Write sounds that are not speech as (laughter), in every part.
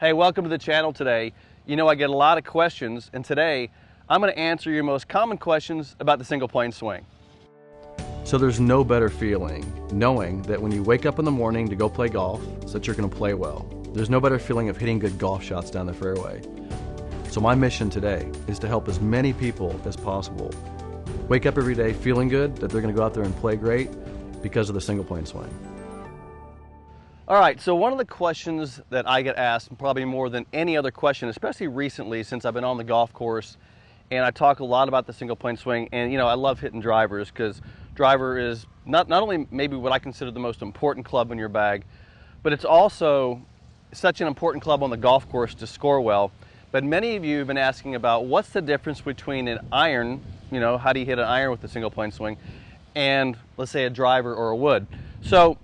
Hey, welcome to the channel today. You know, I get a lot of questions, and today I'm going to answer your most common questions about the single plane swing. So there's no better feeling knowing that when you wake up in the morning to go play golf, so that you're going to play well. There's no better feeling of hitting good golf shots down the fairway. So my mission today is to help as many people as possible wake up every day feeling good that they're going to go out there and play great because of the single plane swing. All right, so one of the questions that I get asked, probably more than any other question, especially recently since I've been on the golf course, and I talk a lot about the single plane swing, and you know, I love hitting drivers because driver is not, not only maybe what I consider the most important club in your bag, but it's also such an important club on the golf course to score well. But many of you have been asking about what's the difference between an iron, you know, how do you hit an iron with a single plane swing, and let's say a driver or a wood. So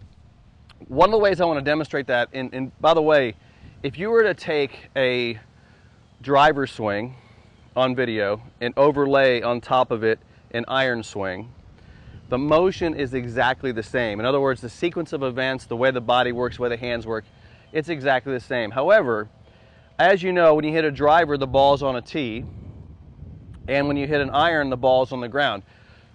one of the ways I want to demonstrate that, and, and by the way, if you were to take a driver swing on video and overlay on top of it an iron swing, the motion is exactly the same. In other words, the sequence of events, the way the body works, the way the hands work, it's exactly the same. However, as you know, when you hit a driver, the ball's on a tee, and when you hit an iron, the ball's on the ground.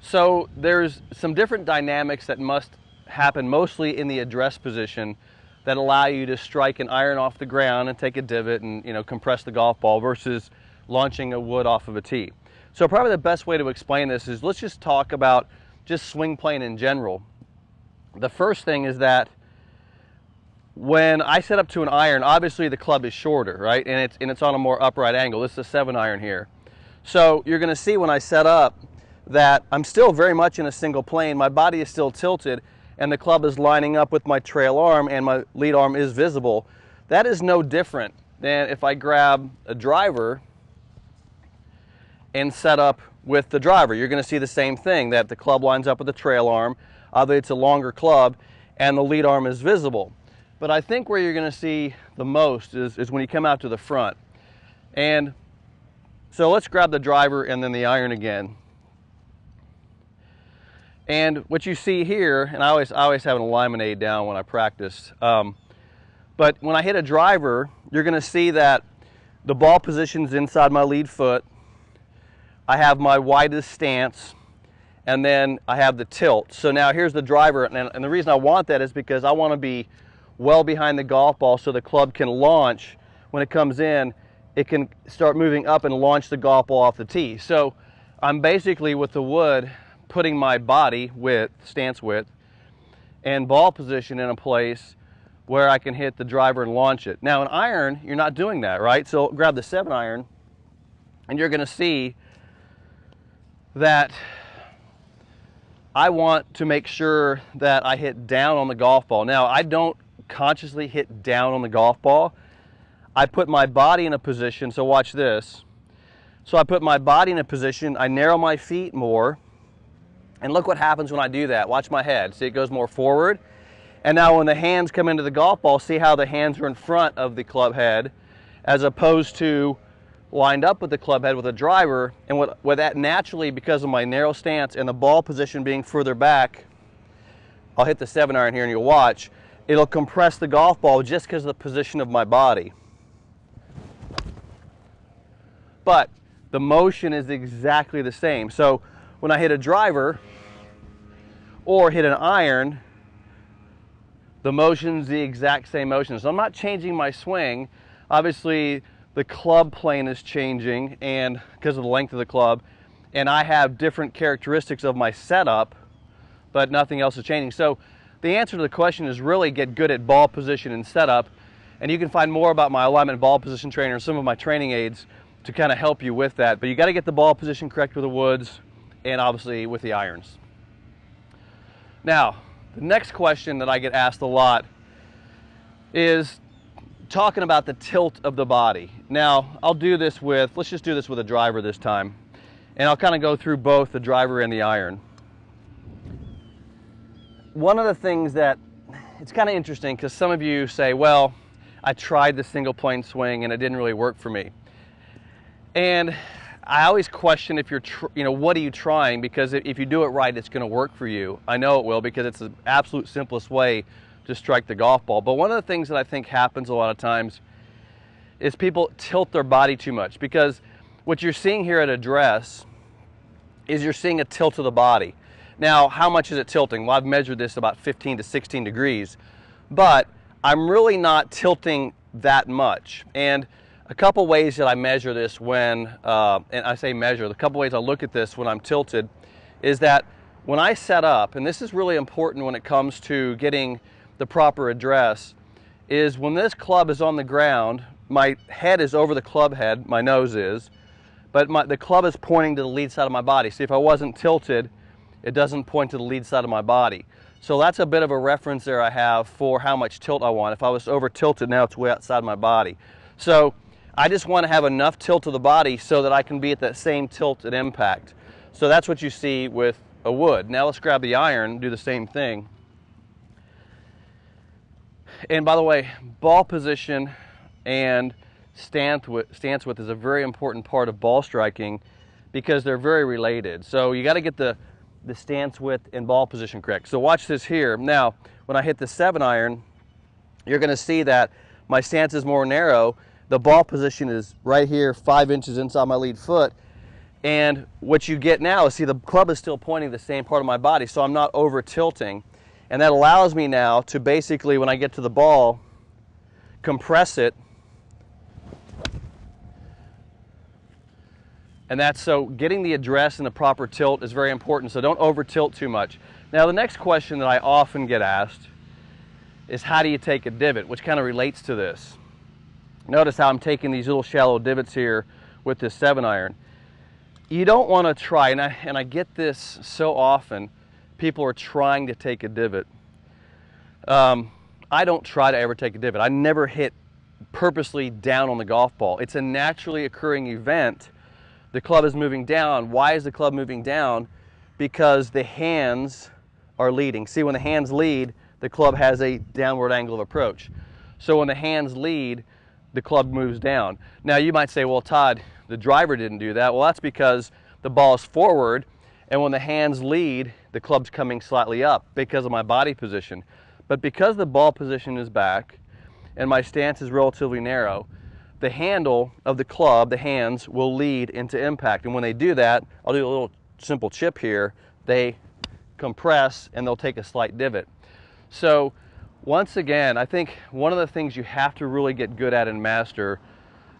So there's some different dynamics that must happen mostly in the address position that allow you to strike an iron off the ground and take a divot and you know compress the golf ball versus launching a wood off of a tee. So probably the best way to explain this is let's just talk about just swing plane in general. The first thing is that when I set up to an iron, obviously the club is shorter, right? And it's, and it's on a more upright angle. This is a seven iron here. So you're gonna see when I set up that I'm still very much in a single plane. My body is still tilted and the club is lining up with my trail arm and my lead arm is visible, that is no different than if I grab a driver and set up with the driver. You're going to see the same thing, that the club lines up with the trail arm, although it's a longer club, and the lead arm is visible. But I think where you're going to see the most is, is when you come out to the front. And so let's grab the driver and then the iron again. And what you see here, and I always, I always have an alignment aid down when I practice, um, but when I hit a driver, you're gonna see that the ball position's inside my lead foot. I have my widest stance, and then I have the tilt. So now here's the driver, and, and the reason I want that is because I wanna be well behind the golf ball so the club can launch when it comes in, it can start moving up and launch the golf ball off the tee. So I'm basically with the wood, putting my body width, stance width, and ball position in a place where I can hit the driver and launch it. Now, an iron, you're not doing that, right? So grab the seven iron, and you're gonna see that I want to make sure that I hit down on the golf ball. Now, I don't consciously hit down on the golf ball. I put my body in a position, so watch this. So I put my body in a position, I narrow my feet more, and look what happens when I do that. Watch my head. See, it goes more forward. And now when the hands come into the golf ball, see how the hands are in front of the club head as opposed to lined up with the club head with a driver. And with, what that naturally, because of my narrow stance and the ball position being further back, I'll hit the seven iron here and you'll watch, it'll compress the golf ball just because of the position of my body. But the motion is exactly the same. So when I hit a driver, or hit an iron, the motion's the exact same motion. So I'm not changing my swing. Obviously, the club plane is changing and because of the length of the club, and I have different characteristics of my setup, but nothing else is changing. So the answer to the question is really get good at ball position and setup. And you can find more about my alignment ball position trainer and some of my training aids to kind of help you with that. But you got to get the ball position correct with the woods and obviously with the irons. Now, the next question that I get asked a lot is talking about the tilt of the body. Now, I'll do this with, let's just do this with a driver this time. And I'll kind of go through both the driver and the iron. One of the things that, it's kind of interesting because some of you say, well, I tried the single plane swing and it didn't really work for me. And I always question if you're, you know, what are you trying? Because if you do it right, it's going to work for you. I know it will because it's the absolute simplest way to strike the golf ball. But one of the things that I think happens a lot of times is people tilt their body too much because what you're seeing here at address is you're seeing a tilt of the body. Now, how much is it tilting? Well, I've measured this about 15 to 16 degrees, but I'm really not tilting that much. And a couple ways that I measure this when, uh, and I say measure, the couple ways I look at this when I'm tilted is that when I set up, and this is really important when it comes to getting the proper address, is when this club is on the ground, my head is over the club head, my nose is, but my, the club is pointing to the lead side of my body. See, if I wasn't tilted, it doesn't point to the lead side of my body. So that's a bit of a reference there I have for how much tilt I want. If I was over tilted, now it's way outside my body. So I just want to have enough tilt of the body so that I can be at that same tilt at impact. So that's what you see with a wood. Now let's grab the iron, do the same thing. And by the way, ball position and stance width, stance width is a very important part of ball striking because they're very related. So you got to get the, the stance width and ball position correct. So watch this here. Now, when I hit the seven iron, you're going to see that my stance is more narrow. The ball position is right here, five inches inside my lead foot. And what you get now is, see, the club is still pointing the same part of my body, so I'm not over tilting. And that allows me now to basically, when I get to the ball, compress it. And that's so getting the address and the proper tilt is very important, so don't over tilt too much. Now, the next question that I often get asked is how do you take a divot, which kind of relates to this. Notice how I'm taking these little shallow divots here with this seven iron. You don't want to try, and I, and I get this so often, people are trying to take a divot. Um, I don't try to ever take a divot. I never hit purposely down on the golf ball. It's a naturally occurring event. The club is moving down. Why is the club moving down? Because the hands are leading. See, when the hands lead, the club has a downward angle of approach. So when the hands lead, the club moves down. Now you might say, well, Todd, the driver didn't do that. Well, that's because the ball is forward, and when the hands lead, the club's coming slightly up because of my body position. But because the ball position is back and my stance is relatively narrow, the handle of the club, the hands, will lead into impact. And when they do that, I'll do a little simple chip here, they compress and they'll take a slight divot. So once again, I think one of the things you have to really get good at and master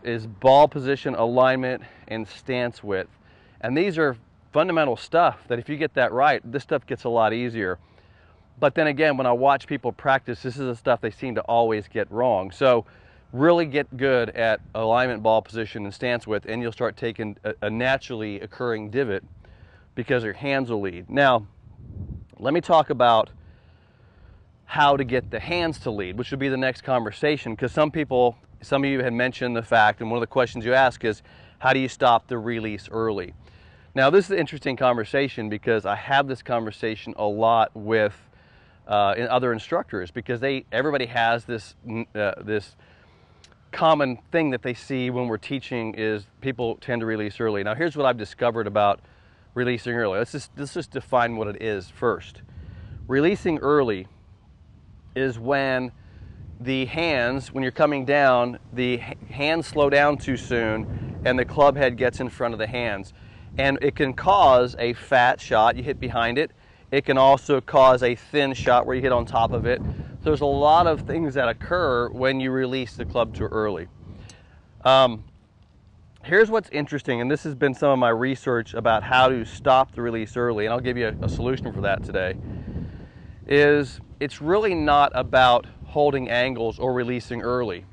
is ball position, alignment, and stance width. And these are fundamental stuff that if you get that right, this stuff gets a lot easier. But then again, when I watch people practice, this is the stuff they seem to always get wrong. So really get good at alignment, ball position, and stance width, and you'll start taking a, naturally occurring divot because your hands will lead. Now, let me talk about how to get the hands to lead, which would be the next conversation, because some people, some of you had mentioned the fact, and one of the questions you ask is, how do you stop the release early? Now, this is an interesting conversation because I have this conversation a lot with uh, other instructors because they everybody has this uh, this common thing that they see when we're teaching is people tend to release early. Now here's what I've discovered about releasing early. Let's just let's just define what it is first. Releasing early is when the hands, when you're coming down, the hands slow down too soon and the club head gets in front of the hands. And it can cause a fat shot, you hit behind it, it can also cause a thin shot where you hit on top of it. There's a lot of things that occur when you release the club too early. Um, here's what's interesting, and this has been some of my research about how to stop the release early, and I'll give you a, a solution for that today, is it's really not about holding angles or releasing early.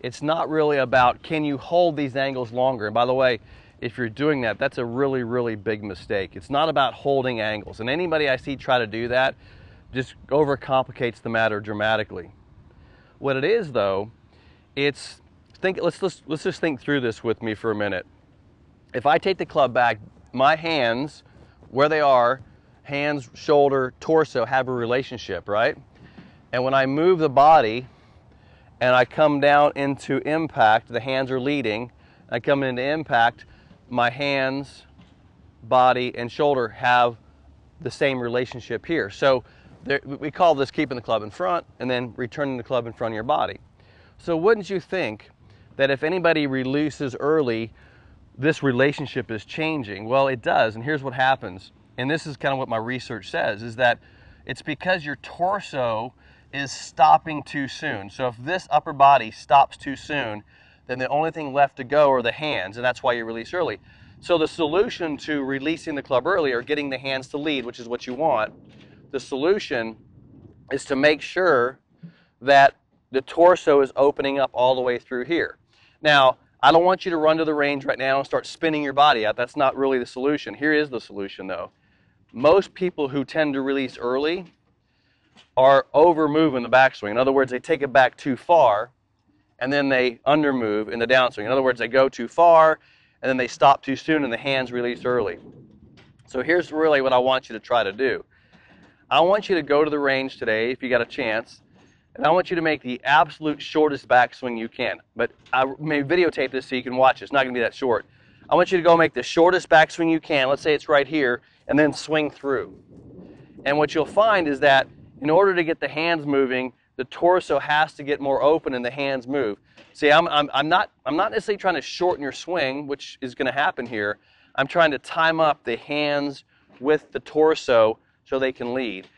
It's not really about can you hold these angles longer. And by the way, if you're doing that, that's a really, really big mistake. It's not about holding angles. And anybody I see try to do that just overcomplicates the matter dramatically. What it is though, it's think let's let's let's just think through this with me for a minute. If I take the club back, my hands, where they are, hands, shoulder, torso have a relationship, right? And when I move the body and I come down into impact, the hands are leading, I come into impact, my hands, body, and shoulder have the same relationship here. So there, we call this keeping the club in front and then returning the club in front of your body. So wouldn't you think that if anybody releases early, this relationship is changing. Well, it does, and here's what happens. And this is kind of what my research says is that it's because your torso is stopping too soon. So if this upper body stops too soon, then the only thing left to go are the hands, and that's why you release early. So the solution to releasing the club early or getting the hands to lead, which is what you want, the solution is to make sure that the torso is opening up all the way through here. Now, I don't want you to run to the range right now and start spinning your body out. That's not really the solution. Here is the solution though. Most people who tend to release early are over moving the backswing. In other words, they take it back too far and then they under move in the downswing. In other words, they go too far and then they stop too soon and the hands release early. So here's really what I want you to try to do. I want you to go to the range today if you got a chance and I want you to make the absolute shortest backswing you can. But I may videotape this so you can watch it. It's not going to be that short. I want you to go make the shortest backswing you can. Let's say it's right here, and then swing through. And what you'll find is that in order to get the hands moving, the torso has to get more open and the hands move. See, I'm, I'm, I'm, not, I'm not necessarily trying to shorten your swing, which is going to happen here. I'm trying to time up the hands with the torso so they can lead.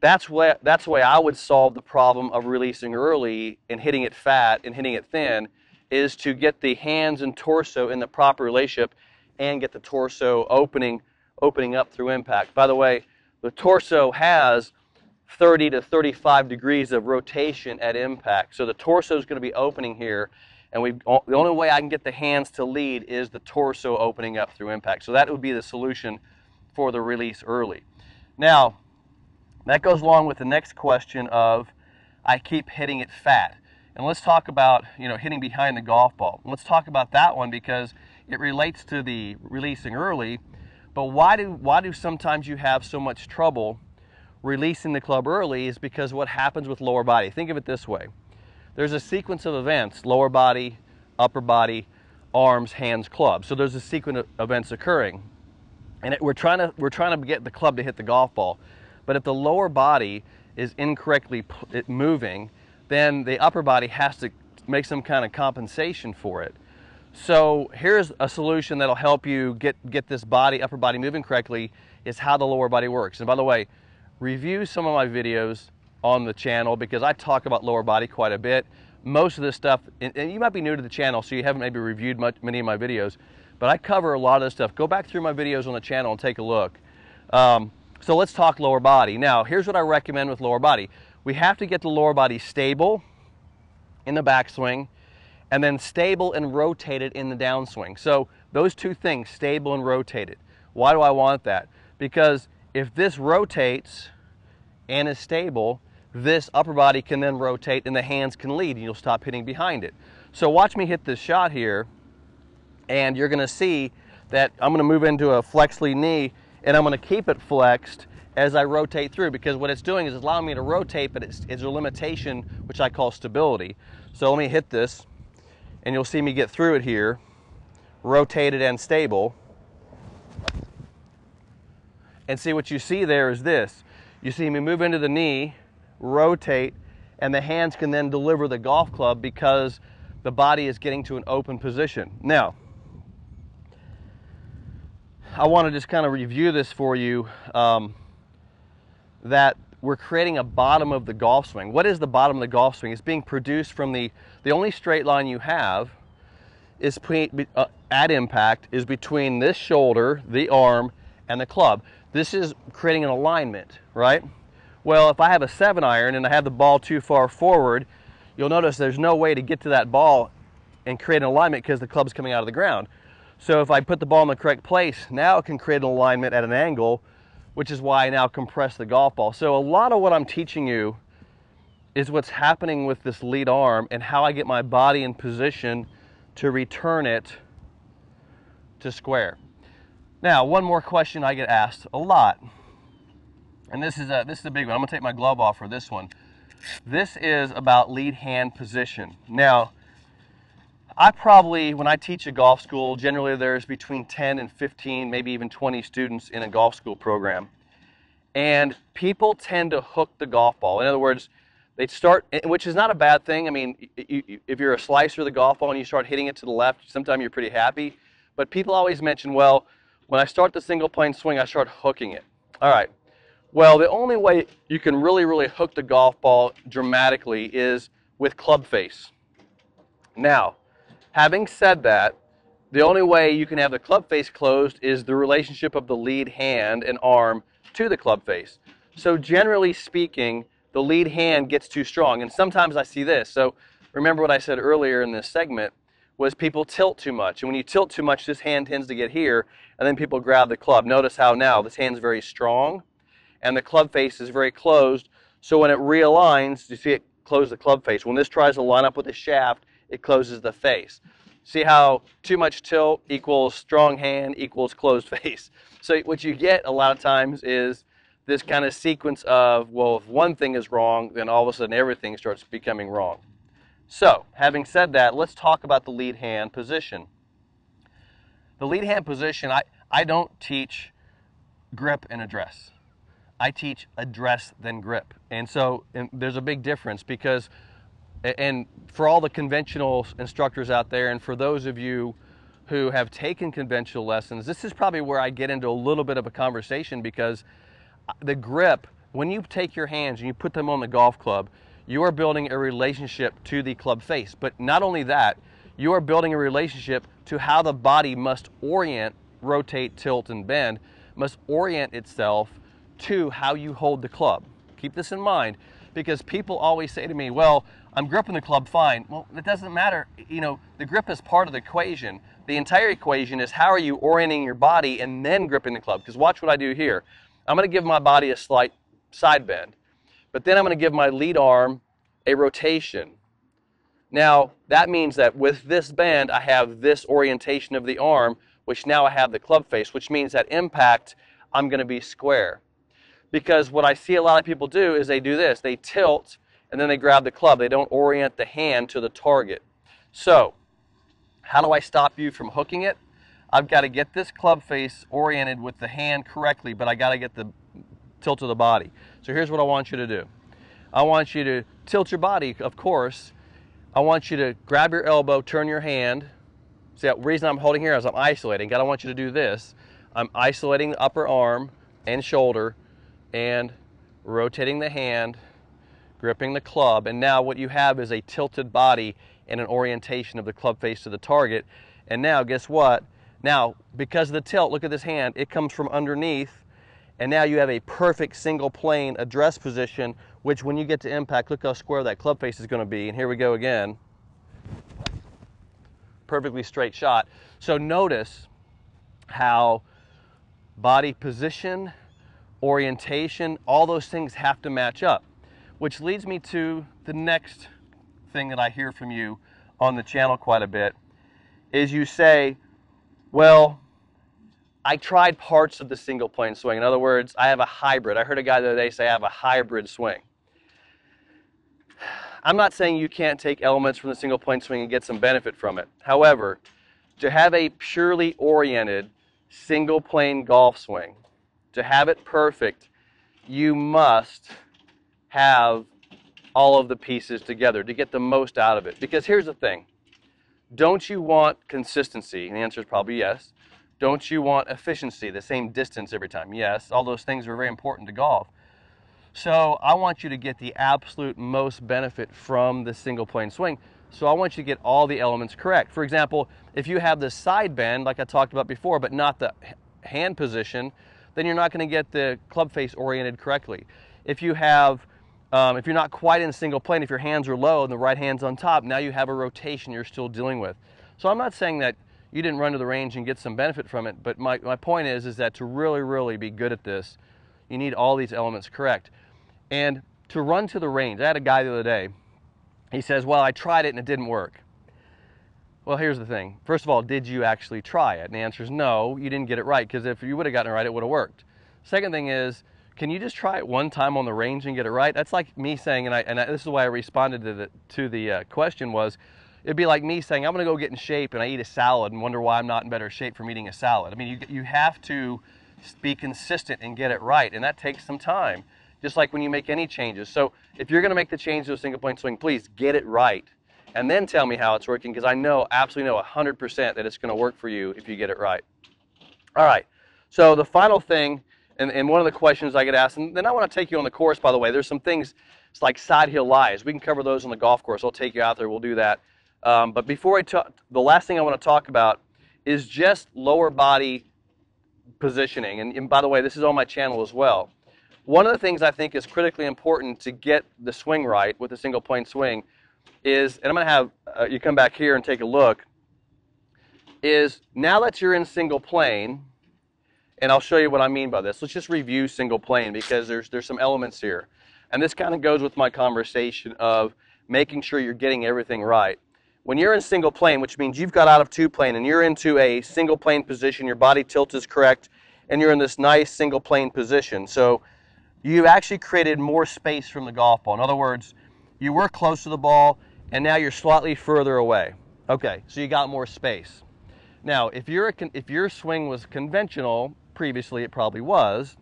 That's, what, that's the way I would solve the problem of releasing early and hitting it fat and hitting it thin is to get the hands and torso in the proper relationship and get the torso opening, opening up through impact. By the way, the torso has 30 to 35 degrees of rotation at impact. So the torso is going to be opening here. And we, the only way I can get the hands to lead is the torso opening up through impact. So that would be the solution for the release early. Now, that goes along with the next question of I keep hitting it fat. And let's talk about, you know, hitting behind the golf ball. Let's talk about that one because it relates to the releasing early. But why do why do sometimes you have so much trouble releasing the club early is because what happens with lower body. Think of it this way. There's a sequence of events, lower body, upper body, arms, hands, club. So there's a sequence of events occurring. And it, we're trying to we're trying to get the club to hit the golf ball. But if the lower body is incorrectly moving, then the upper body has to make some kind of compensation for it. So here's a solution that'll help you get, get this body, upper body moving correctly, is how the lower body works. And by the way, review some of my videos on the channel because I talk about lower body quite a bit. Most of this stuff, and, you might be new to the channel, so you haven't maybe reviewed much, many of my videos, but I cover a lot of this stuff. Go back through my videos on the channel and take a look. Um, so let's talk lower body. Now, here's what I recommend with lower body. We have to get the lower body stable in the backswing and then stable and rotated in the downswing. So those two things, stable and rotated. Why do I want that? Because if this rotates and is stable, this upper body can then rotate and the hands can lead and you'll stop hitting behind it. So watch me hit this shot here and you're gonna see that I'm gonna move into a flex lead knee and I'm going to keep it flexed as I rotate through because what it's doing is allowing me to rotate, but it's, it's a limitation which I call stability. So let me hit this and you'll see me get through it here, rotated and stable. And see what you see there is this. You see me move into the knee, rotate, and the hands can then deliver the golf club because the body is getting to an open position. Now, I want to just kind of review this for you um, that we're creating a bottom of the golf swing. What is the bottom of the golf swing? It's being produced from the, the only straight line you have is uh, at impact is between this shoulder, the arm, and the club. This is creating an alignment, right? Well, if I have a seven iron and I have the ball too far forward, you'll notice there's no way to get to that ball and create an alignment because the club's coming out of the ground. So if I put the ball in the correct place, now it can create an alignment at an angle, which is why I now compress the golf ball. So a lot of what I'm teaching you is what's happening with this lead arm and how I get my body in position to return it to square. Now, one more question I get asked a lot, and this is a, this is a big one. I'm gonna take my glove off for this one. This is about lead hand position. Now, I probably, when I teach a golf school, generally there's between 10 and 15, maybe even 20 students in a golf school program. And people tend to hook the golf ball. In other words, they start, which is not a bad thing. I mean, you, you, if you're a slicer of the golf ball and you start hitting it to the left, sometimes you're pretty happy. But people always mention, well, when I start the single plane swing, I start hooking it. All right. Well, the only way you can really, really hook the golf ball dramatically is with club face. Now, having said that, the only way you can have the club face closed is the relationship of the lead hand and arm to the club face. So generally speaking, the lead hand gets too strong. And sometimes I see this. So remember what I said earlier in this segment was people tilt too much. And when you tilt too much, this hand tends to get here, and then people grab the club. Notice how now this hand's very strong, and the club face is very closed. So when it realigns, you see it close the club face. When this tries to line up with the shaft, it closes the face. See how too much tilt equals strong hand equals closed (laughs) face. So what you get a lot of times is this kind of sequence of, well, if one thing is wrong, then all of a sudden everything starts becoming wrong. So, having said that, let's talk about the lead hand position. The lead hand position, I, I don't teach grip and address. I teach address then grip. And so and there's a big difference because and for all the conventional instructors out there, and for those of you who have taken conventional lessons, this is probably where I get into a little bit of a conversation because uh, the grip, when you take your hands and you put them on the golf club, you are building a relationship to the club face. But not only that, you are building a relationship to how the body must orient, rotate, tilt, and bend, must orient itself to how you hold the club. Keep this in mind because people always say to me, well, I'm gripping the club fine. Well, it doesn't matter. You know, the grip is part of the equation. The entire equation is how are you orienting your body and then gripping the club. Because watch what I do here. I'm going to give my body a slight side bend, but then I'm going to give my lead arm a rotation. Now, that means that with this bend, I have this orientation of the arm, which now I have the club face, which means that impact, I'm going to be square. Because what I see a lot of people do is they do this. They tilt and then they grab the club. They don't orient the hand to the target. So, how do I stop you from hooking it? I've got to get this club face oriented with the hand correctly, but I got to get the tilt of the body. So here's what I want you to do. I want you to tilt your body, of course. I want you to grab your elbow, turn your hand. See, the reason I'm holding here is I'm isolating. God, I want you to do this. I'm isolating the upper arm and shoulder and rotating the hand gripping the club, and now what you have is a tilted body and an orientation of the club face to the target. And now, guess what? Now, because of the tilt, look at this hand, it comes from underneath, and now you have a perfect single plane address position, which when you get to impact, look how square that club face is going to be. And here we go again. Perfectly straight shot. So notice how body position, orientation, all those things have to match up. Which leads me to the next thing that I hear from you on the channel quite a bit is you say, well, I tried parts of the single plane swing. In other words, I have a hybrid. I heard a guy the other day say I have a hybrid swing. I'm not saying you can't take elements from the single plane swing and get some benefit from it. However, to have a purely oriented single plane golf swing, to have it perfect, you must have all of the pieces together to get the most out of it. Because here's the thing don't you want consistency? And the answer is probably yes. Don't you want efficiency, the same distance every time? Yes, all those things are very important to golf. So I want you to get the absolute most benefit from the single plane swing. So I want you to get all the elements correct. For example, if you have the side bend, like I talked about before, but not the hand position, then you're not going to get the club face oriented correctly. If you have um, if you're not quite in single plane, if your hands are low and the right hand's on top, now you have a rotation you're still dealing with. So I'm not saying that you didn't run to the range and get some benefit from it, but my, my point is, is that to really, really be good at this, you need all these elements correct. And to run to the range, I had a guy the other day, he says, well, I tried it and it didn't work. Well, here's the thing. First of all, did you actually try it? And the answer is no, you didn't get it right, because if you would have gotten it right, it would have worked. Second thing is, can you just try it one time on the range and get it right? That's like me saying, and, I, and I, this is why I responded to the, to the uh, question was, it'd be like me saying, I'm gonna go get in shape and I eat a salad and wonder why I'm not in better shape from eating a salad. I mean, you, you have to be consistent and get it right, and that takes some time. just like when you make any changes. So if you're going to make the change to a single plane swing, please get it right. And then tell me how it's working because I know, absolutely know 100% that it's going to work for you if you get it right. All right. So the final thing, and, and one of the questions I get asked, and then I want to take you on the course, by the way. There's some things it's like side hill lies. We can cover those on the golf course. I'll take you out there. We'll do that. Um, but before I talk, the last thing I want to talk about is just lower body positioning. And, and by the way, this is on my channel as well. One of the things I think is critically important to get the swing right with a single plane swing is, and I'm going to have uh, you come back here and take a look, is now that you're in single plane, and I'll show you what I mean by this. Let's just review single plane because there's, there's some elements here. And this kind of goes with my conversation of making sure you're getting everything right. When you're in single plane, which means you've got out of two plane and you're into a single plane position, your body tilt is correct, and you're in this nice single plane position. So you've actually created more space from the golf ball. In other words, you were close to the ball and now you're slightly further away. Okay, so you got more space. Now, if, you if your swing was conventional, previously it probably was,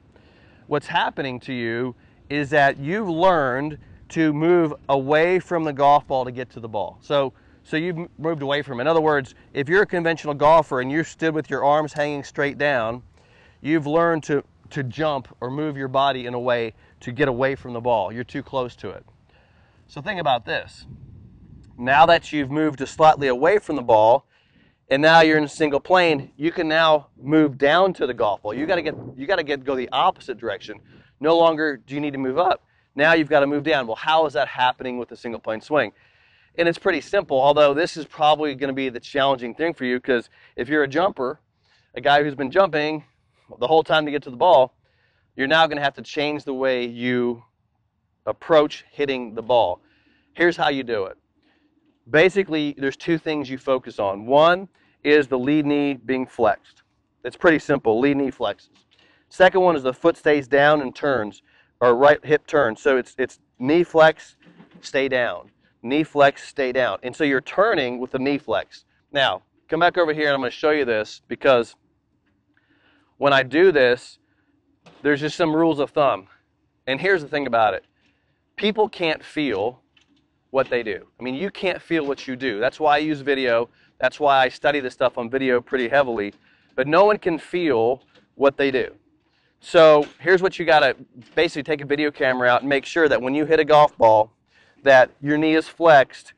what's happening to you is that you've learned to move away from the golf ball to get to the ball. So so you've moved away from it. In other words, if you're a conventional golfer and you stood with your arms hanging straight down, you've learned to, to jump or move your body in a way to get away from the ball. You're too close to it. So think about this. Now that you've moved slightly away from the ball, and now you're in a single plane, you can now move down to the golf ball. You got to get you got to get go the opposite direction. No longer do you need to move up. Now you've got to move down. Well, how is that happening with a single plane swing? And it's pretty simple, although this is probably going to be the challenging thing for you because if you're a jumper, a guy who's been jumping the whole time to get to the ball, you're now going to have to change the way you approach hitting the ball. Here's how you do it. Basically, there's two things you focus on. One is the lead knee being flexed. It's pretty simple. Lead knee flexes. Second one is the foot stays down and turns, or right hip turns. So it's it's knee flex, stay down knee flex, stay down. And so you're turning with the knee flex. Now, come back over here and I'm going to show you this because when I do this, there's just some rules of thumb. And here's the thing about it. People can't feel what they do. I mean, you can't feel what you do. That's why I use video. That's why I study this stuff on video pretty heavily. But no one can feel what they do. So here's what you got to basically take a video camera out and make sure that when you hit a golf ball, that your knee is flexed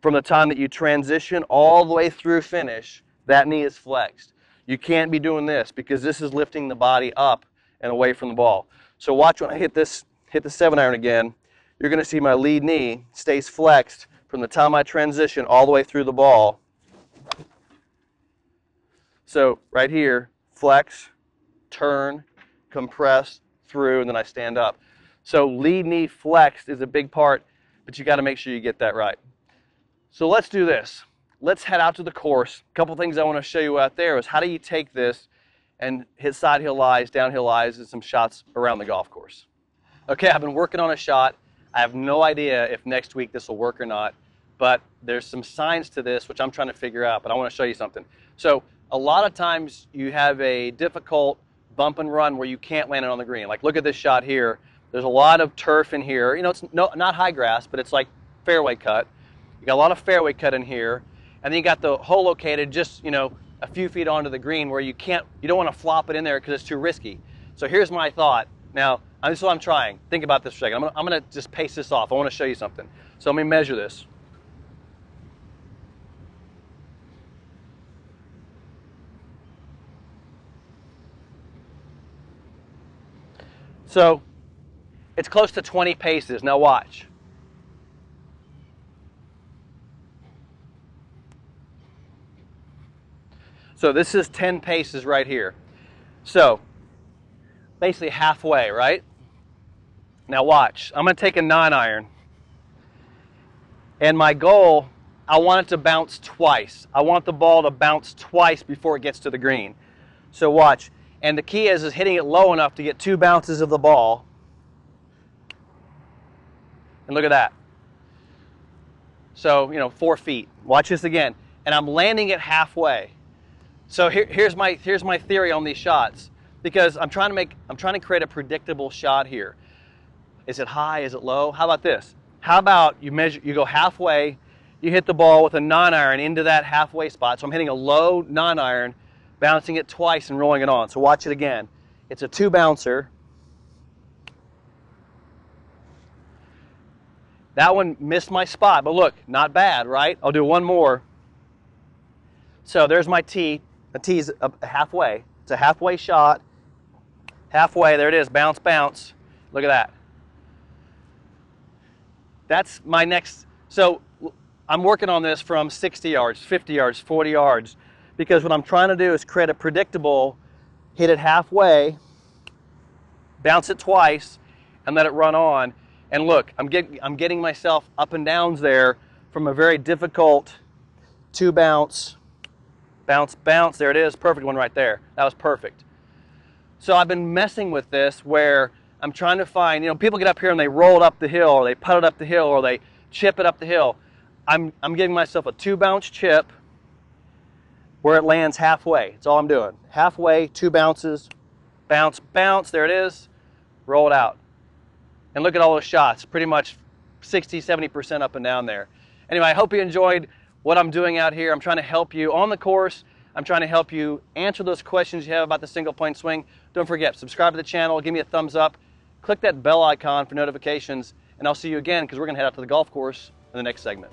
from the time that you transition all the way through finish, that knee is flexed. You can't be doing this because this is lifting the body up and away from the ball. So watch when I hit this, hit the seven iron again, you're gonna see my lead knee stays flexed from the time I transition all the way through the ball. So right here, flex, turn, compress, through, and then I stand up. So lead knee flexed is a big part but you got to make sure you get that right. So let's do this. Let's head out to the course. A couple things I want to show you out there is how do you take this and hit side hill lies, downhill lies, and some shots around the golf course. Okay, I've been working on a shot. I have no idea if next week this will work or not, but there's some signs to this which I'm trying to figure out, but I want to show you something. So a lot of times you have a difficult bump and run where you can't land it on the green. Like look at this shot here. There's a lot of turf in here. You know, it's no, not high grass, but it's like fairway cut. You got a lot of fairway cut in here. And then you got the hole located just, you know, a few feet onto the green where you can't, you don't want to flop it in there because it's too risky. So here's my thought. Now, this is what I'm trying. Think about this for a second. I'm I'm gonna just pace this off. I want to show you something. So let me measure this. So it's close to 20 paces. Now watch. So this is 10 paces right here. So basically halfway, right? Now watch. I'm going to take a 9 iron. And my goal, I want it to bounce twice. I want the ball to bounce twice before it gets to the green. So watch. And the key is, is hitting it low enough to get two bounces of the ball and look at that. So, you know, four feet. Watch this again. And I'm landing it halfway. So here, here's, my, here's my theory on these shots. Because I'm trying to make, I'm trying to create a predictable shot here. Is it high? Is it low? How about this? How about you measure, you go halfway, you hit the ball with a nine-iron into that halfway spot. So I'm hitting a low nine-iron, bouncing it twice and rolling it on. So watch it again. It's a two bouncer. That one missed my spot, but look, not bad, right? I'll do one more. So there's my tee. The tee's halfway. It's a halfway shot. Halfway, there it is, bounce, bounce. Look at that. That's my next, so I'm working on this from 60 yards, 50 yards, 40 yards, because what I'm trying to do is create a predictable, hit it halfway, bounce it twice, and let it run on. And look, I'm, get, I'm getting myself up and downs there from a very difficult two bounce, bounce, bounce. There it is, perfect one right there. That was perfect. So I've been messing with this where I'm trying to find, you know, people get up here and they roll it up the hill or they put it up the hill or they chip it up the hill. I'm, I'm giving myself a two bounce chip where it lands halfway. That's all I'm doing. Halfway, two bounces, bounce, bounce, there it is, roll it out. And look at all those shots, pretty much 60, 70% up and down there. Anyway, I hope you enjoyed what I'm doing out here. I'm trying to help you on the course. I'm trying to help you answer those questions you have about the single plane swing. Don't forget, subscribe to the channel, give me a thumbs up, click that bell icon for notifications, and I'll see you again because we're going to head out to the golf course in the next segment.